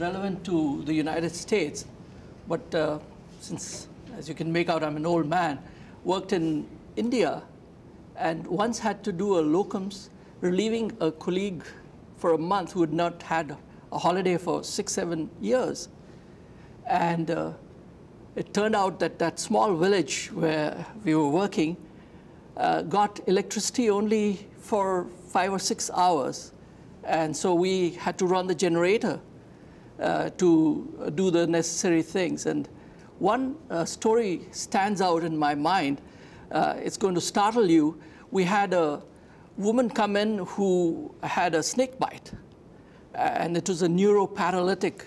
relevant to the United States, but uh, since, as you can make out, I'm an old man, worked in India and once had to do a locums relieving a colleague for a month who had not had a holiday for six, seven years. And uh, it turned out that that small village where we were working uh, got electricity only for five or six hours. And so we had to run the generator uh, to do the necessary things. And one uh, story stands out in my mind. Uh, it's going to startle you. We had a woman come in who had a snake bite, and it was a neuroparalytic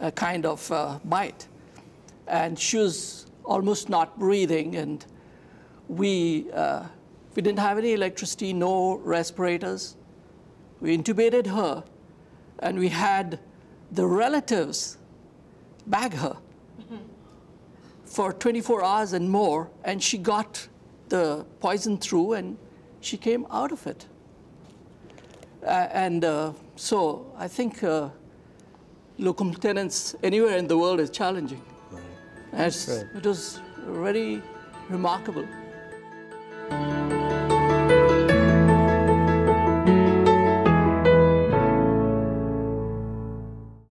uh, kind of uh, bite. And she was almost not breathing, and we, uh, we didn't have any electricity, no respirators. We intubated her, and we had the relatives bag her for 24 hours and more, and she got the poison through, and she came out of it. Uh, and uh, so I think uh, locum tenens anywhere in the world is challenging. Right. It was very remarkable.